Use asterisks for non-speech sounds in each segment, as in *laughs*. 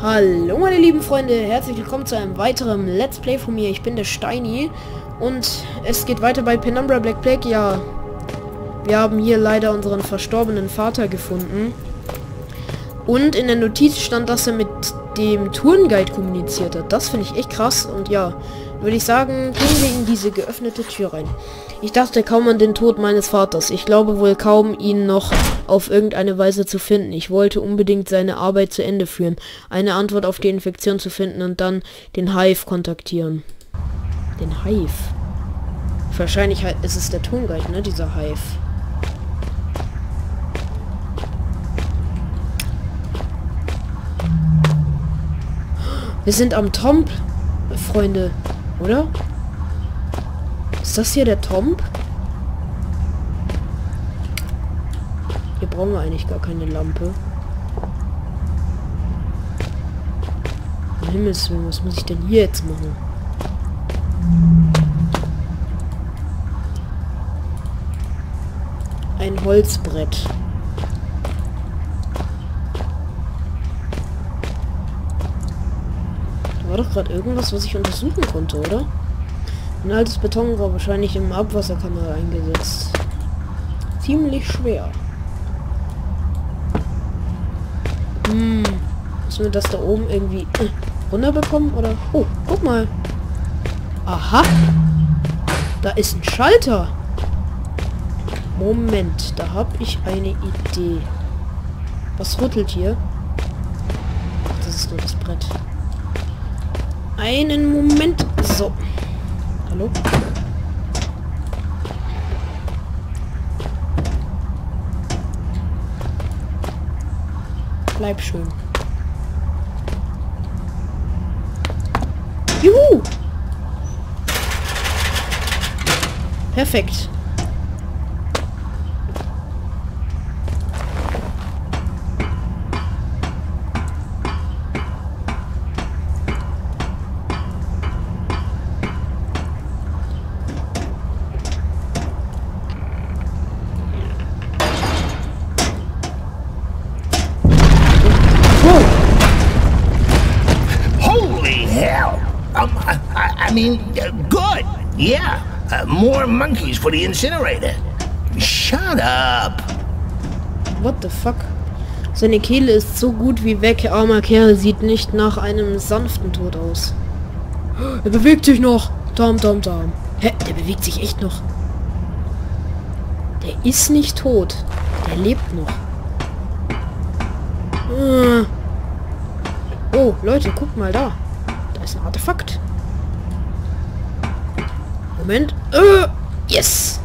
Hallo meine lieben Freunde, herzlich willkommen zu einem weiteren Let's Play von mir. Ich bin der Steini und es geht weiter bei Penumbra Black Plague. Ja, wir haben hier leider unseren verstorbenen Vater gefunden. Und in der Notiz stand, dass er mit dem Tourenguide kommuniziert hat. Das finde ich echt krass und ja, würde ich sagen, gehen wir in diese geöffnete Tür rein. Ich dachte kaum an den Tod meines Vaters. Ich glaube wohl kaum, ihn noch auf irgendeine Weise zu finden. Ich wollte unbedingt seine Arbeit zu Ende führen, eine Antwort auf die Infektion zu finden und dann den Hive kontaktieren. Den Hive? Wahrscheinlich ist es der Tonguide, ne? Dieser Hive. Wir sind am Tomb, Freunde, oder? Ist das hier der Tomb? Hier brauchen wir eigentlich gar keine Lampe. Um Himmels was muss ich denn hier jetzt machen? Ein Holzbrett. War doch gerade irgendwas, was ich untersuchen konnte, oder? Ein altes Betonrohr, wahrscheinlich im Abwasserkanal eingesetzt. Ziemlich schwer. Hm. Müssen wir das da oben irgendwie äh, runterbekommen? Oder? Oh, guck mal. Aha. Da ist ein Schalter. Moment, da habe ich eine Idee. Was rüttelt hier? Ach, das ist nur das Brett. Einen Moment. So. Hallo? Bleib schön. Juhu! Perfekt. I mean, uh, good. Yeah. Uh, more monkeys for the incinerator. Shut up. What the fuck? Seine Kehle ist so gut wie weg. Armer Kerl sieht nicht nach einem sanften Tod aus. *gasps* Er bewegt sich noch. Dam, dam, dam. Hä? Der bewegt sich echt noch. Der ist nicht tot. Der lebt noch. Ah. Oh, Leute, guckt mal da. Da ist ein Artefakt. Moment. Äh, yes.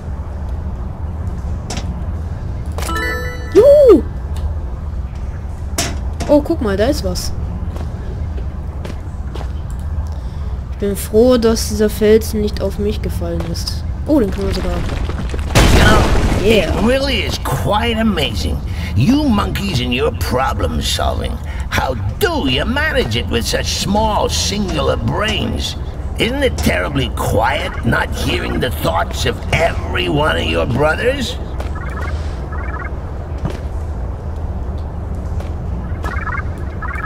Juhu. Oh, guck mal, da ist was. Ich bin froh, dass dieser Felsen nicht auf mich gefallen ist. Oh, den können wir sogar. Yeah. It really is quite amazing. You monkeys and your problem solving. How do you manage it with such small, singular brains? Isn't it terribly quiet not hearing the thoughts of every one of your brothers?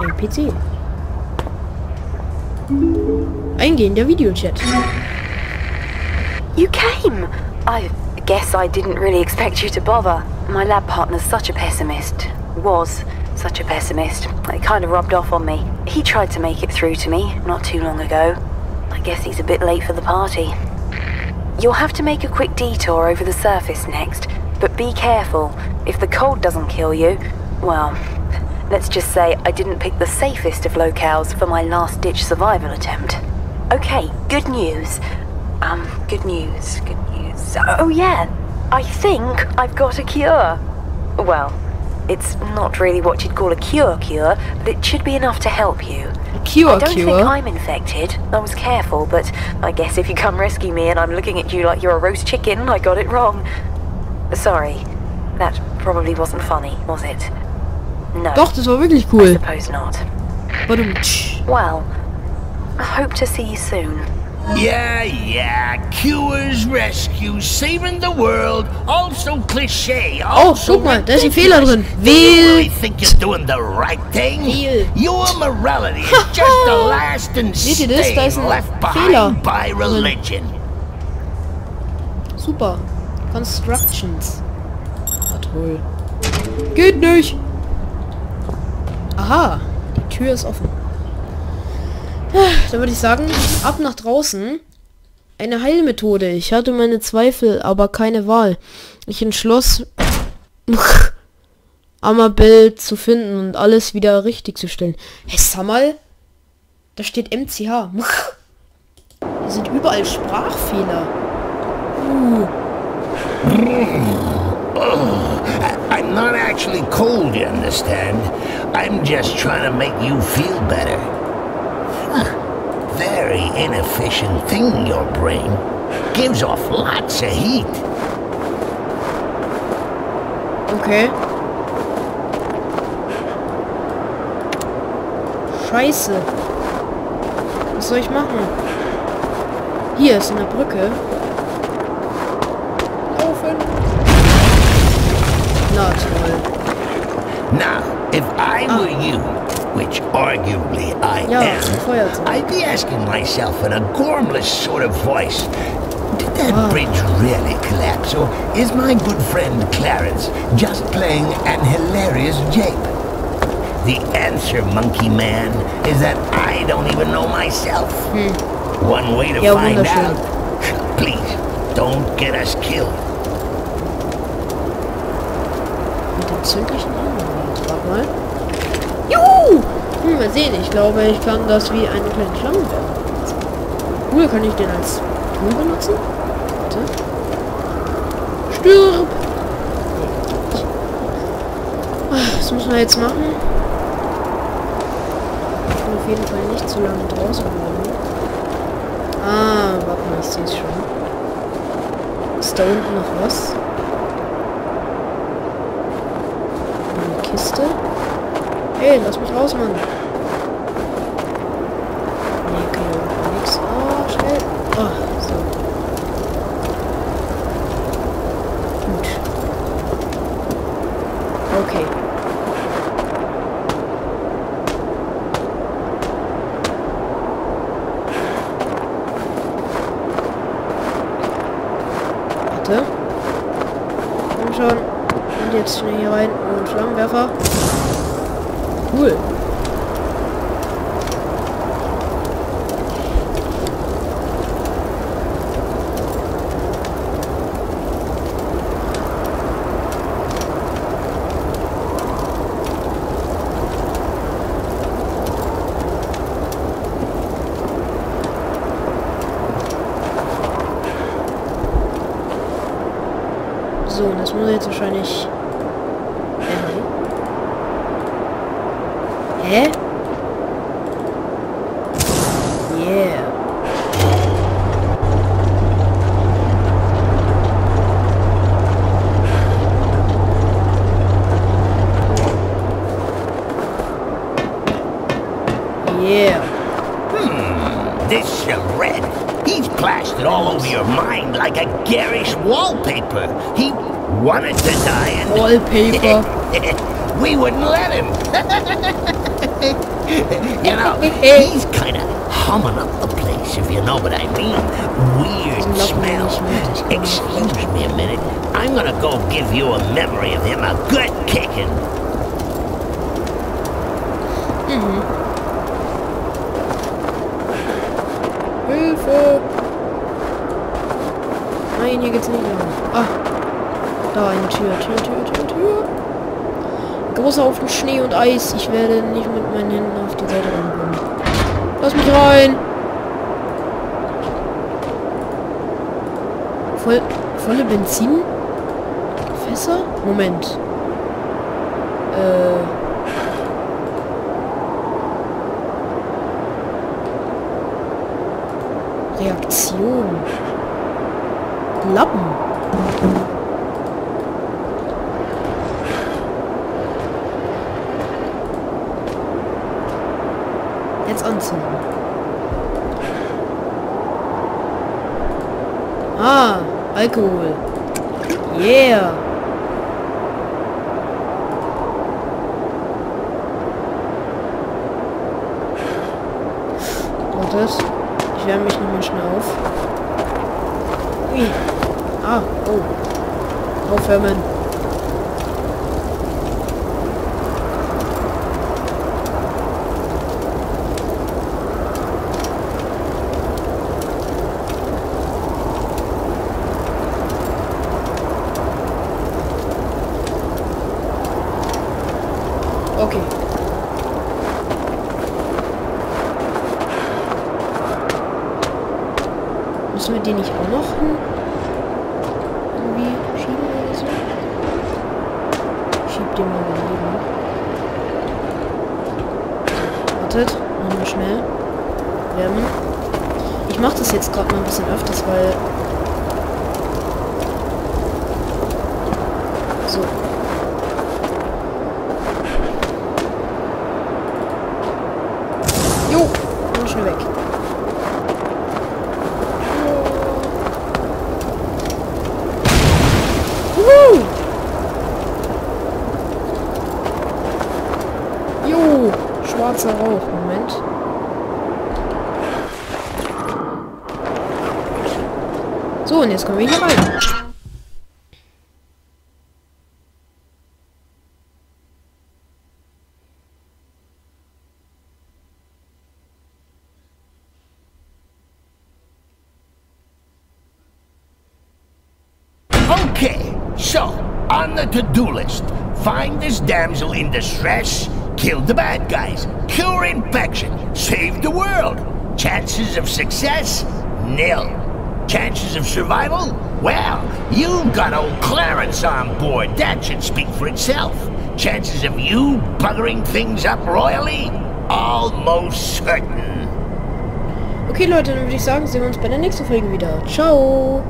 NPC. Eingehen der Videochat. You came! I guess I didn't really expect you to bother. My lab partner's such a pessimist. Was such a pessimist. It kind of rubbed off on me. He tried to make it through to me not too long ago. I guess he's a bit late for the party. You'll have to make a quick detour over the surface next, but be careful. If the cold doesn't kill you, well, let's just say I didn't pick the safest of locales for my last-ditch survival attempt. Okay, good news. Um, good news, good news. Oh yeah, I think I've got a cure. Well, it's not really what you'd call a cure cure, but it should be enough to help you. Cure I don't cure. think I'm infected. I was careful, but I guess if you come rescue me and I'm looking at you like you're a roast chicken, I got it wrong. Sorry. That probably wasn't funny, was it? No. Doch, das war wirklich cool. I suppose not. Well, I hope to see you soon. Yeah, yeah. Cures, rescues, saving the world. Also cliche. Oh, Also guck mal, da ist ein. Fehler drin. Do you think you're doing the right thing? Wähl. Your morality *laughs* is just the lasting Seht ihr das? Da ist stain ein left Fehler behind by religion. Super. Constructions. Ah, toll. Geht nicht. Aha. Die Tür ist offen. Dann würde ich sagen, ab nach draußen. Eine Heilmethode. Ich hatte meine Zweifel, aber keine Wahl. Ich entschloss, *laughs* Amabel zu finden und alles wieder richtig zu stellen. Hey, Samal? Da steht MCH. Hier *laughs* sind überall Sprachfehler. Uh. *laughs* I'm not actually cold, you understand? I'm just trying to make you feel better. Very inefficient thing, your brain. Gives off lots of heat. Okay. Scheiße. Was soll ich machen? Hier ist eine Brücke. Laufen. Na toll. Now, if I were you, which arguably I Ja, am, I'd be asking myself in a gormless sort of voice, did that bridge really collapse, or is my good friend Clarence just playing an hilarious jape? The answer, monkey man, is that I don't even know myself. One way to Hmm. Ja, find out. *laughs* Please, don't get us killed. Mit dem zündlichen Armbrot. Warte mal. Juhu! Hm, mal sehen. Ich glaube, ich kann das wie eine kleine Flammenwerfer benutzen. Cool, kann ich den als Tool benutzen? Warte. Stirb! Nicht. Ah, Was müssen wir jetzt machen? Ich will auf jeden Fall nicht zu lange draußen bleiben. Ah, warte mal, ich sehe es schon. Ist da unten noch was? Eine Kiste. Hey, lass mich raus, Mann. Nee, kann ja nix. Oh, schnell. Oh, so. Gut. Okay. Warte. Komm schon. Und jetzt schnell hier rein. Und Flammenwerfer. Cool. So, das muss jetzt wahrscheinlich... Yeah. Yeah. Hmm, this charade. He's plastered all over your mind like a garish wallpaper. He wanted to die and Wallpaper. *laughs* we wouldn't let him. *laughs* *laughs* you know, he's kind of humming up the place, if you know what I mean. Weird smell. Excuse me a minute. I'm gonna go give you a memory of him a good kicking. Hilfe! Nein, hier geht's nicht lang. Ah. Da eine Tür, Tür, Tür, Tür, Tür. Großer Haufen Schnee und Eis. Ich werde nicht mit meinen Händen auf die Seite rankommen. Lass mich rein! Voll, volle Benzin? Fässer? Moment. Äh. Reaktion. Lappen. Anzünden. Ah, Alkohol. Yeah. Wartet. Ich wärme mich nochmal schnell auf. Ui. Ah, oh. Aufwärmen. Okay. Müssen wir den nicht auch noch irgendwie schieben oder so? Schieb den mal daneben. Wartet, machen wir schnell. Wärmen. Ich mache das jetzt gerade mal ein bisschen öfters, weil... So, und jetzt kommen wir hier rein. Okay, so, on the to-do list, find this damsel in distress, kill the bad guys, cure infection, save the world. Chances of success? Nil. Chances of survival? Well, you've got old Clarence on board. That should speak for itself. Chances of you buggering things up royally? Almost certain. Okay, Leute, dann würde ich sagen, sehen wir uns bei der nächsten Folge wieder. Ciao!